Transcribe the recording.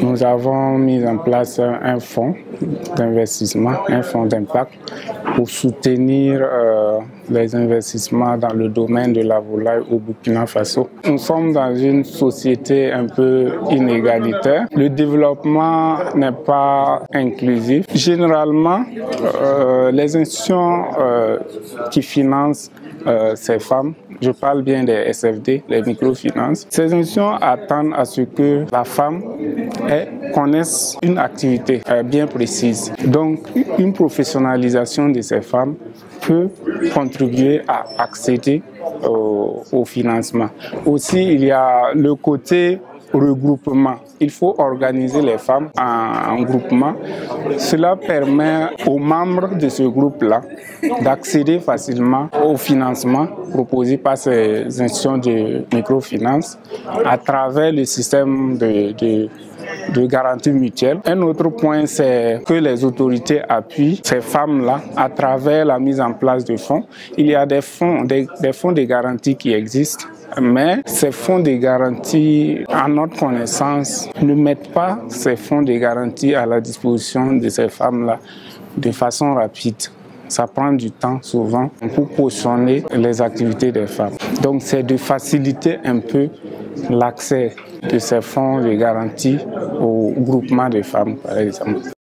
Nous avons mis en place un fonds d'investissement, un fonds d'impact pour soutenir euh, les investissements dans le domaine de la volaille au Burkina Faso. Nous sommes dans une société un peu inégalitaire. Le développement n'est pas inclusif. Généralement, euh, les institutions euh, qui financent ces femmes, je parle bien des SFD, les microfinances, ces institutions attendent à ce que la femme connaisse une activité euh, bien précise. Donc, une professionnalisation de ces femmes peut contribuer à accéder au, au financement. Aussi, il y a le côté regroupement. Il faut organiser les femmes en, groupement. Cela permet aux membres de ce groupe-là d'accéder facilement au financement proposé par ces institutions de microfinance à travers le système de, garantie mutuelle. Un autre point, c'est que les autorités appuient ces femmes-là à travers la mise en place de fonds. Il y a des fonds, des fonds de garantie qui existent mais ces fonds de garantie, à notre connaissance, ne mettent pas ces fonds de garantie à la disposition de ces femmes-là de façon rapide. Ça prend du temps souvent pour cautionner les activités des femmes. Donc c'est de faciliter un peu l'accès de ces fonds de garantie au groupement de femmes, par exemple.